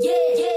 Yeah, yeah.